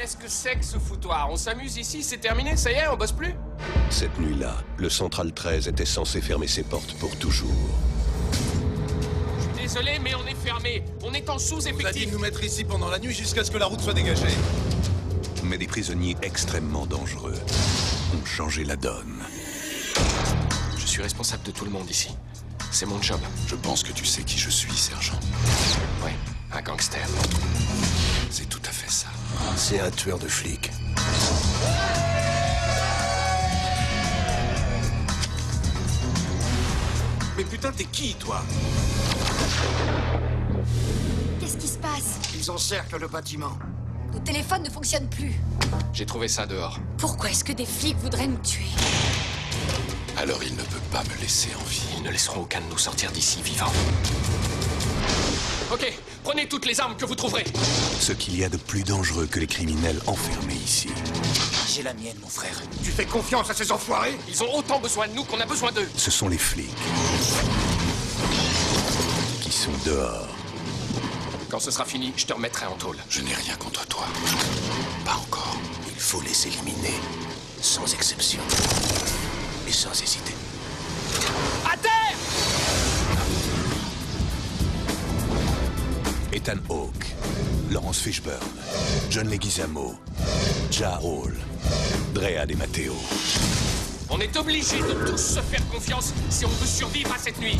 Qu'est-ce que c'est que ce foutoir? On s'amuse ici, c'est terminé, ça y est, on bosse plus? Cette nuit-là, le Central 13 était censé fermer ses portes pour toujours. Je suis désolé, mais on est fermé. On est en On a dit sous-effectif. de nous mettre ici pendant la nuit jusqu'à ce que la route soit dégagée. Mais des prisonniers extrêmement dangereux ont changé la donne. Je suis responsable de tout le monde ici. C'est mon job. Je pense que tu sais qui je suis, sergent. C'est un tueur de flics. Mais putain, t'es qui, toi? Qu'est-ce qui se passe? Ils encerclent le bâtiment. Nos téléphones ne fonctionnent plus. J'ai trouvé ça dehors. Pourquoi est-ce que des flics voudraient nous tuer? Alors il ne peut pas me laisser en vie. Ils ne laisseront aucun de nous sortir d'ici vivants. Ok, prenez toutes les armes que vous trouverez. Ce qu'il y a de plus dangereux que les criminels enfermés ici. J'ai la mienne, mon frère. Tu fais confiance à ces enfoirés? Ils ont autant besoin de nous qu'on a besoin d'eux. Ce sont les flics qui sont dehors. Quand ce sera fini, je te remettrai en tôle. Je n'ai rien contre toi. Pas encore. Il faut les éliminer. Sans exception. Et sans hésiter. Ethan Hawke, Laurence Fishburne, John Leguizamo, Ja Hall, Drea De Matteo. On est obligé de tous se faire confiance si on veut survivre à cette nuit.